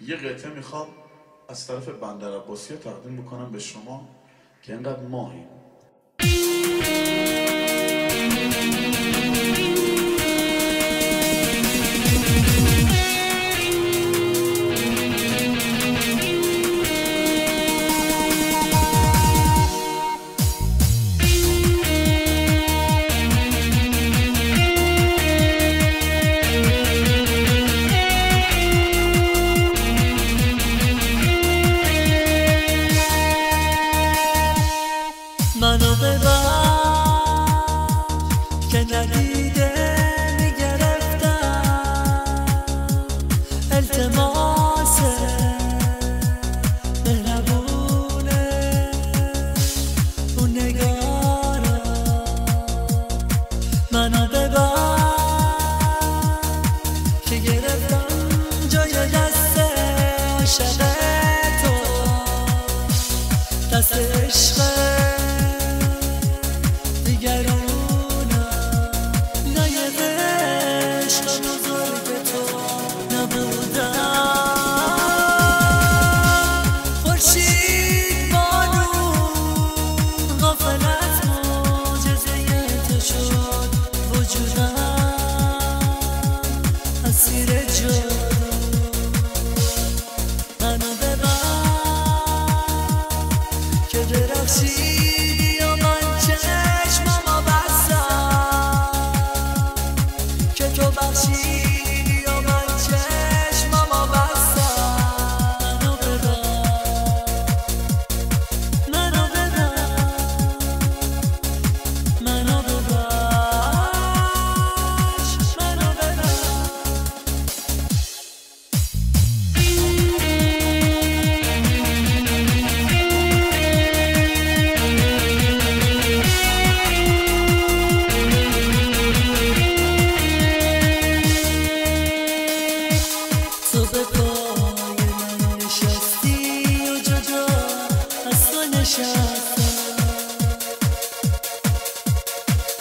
یه قطعه می‌خوام از طرف بندر عباسی تقدیم بکنم به شما که اینقدر ماهی وقت که ندیده می‌گرفتم. التماس مهربونه اون نگارا. منو ببر که گرفتم جای دست عاشق تو. دست عشق see.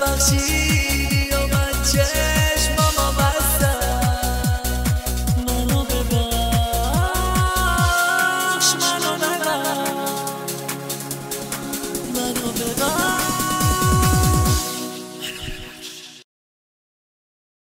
ببخشی و بد چشماما بستم؟ منو ببخش منو ببخش. منو ببخش.